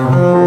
Uh-huh.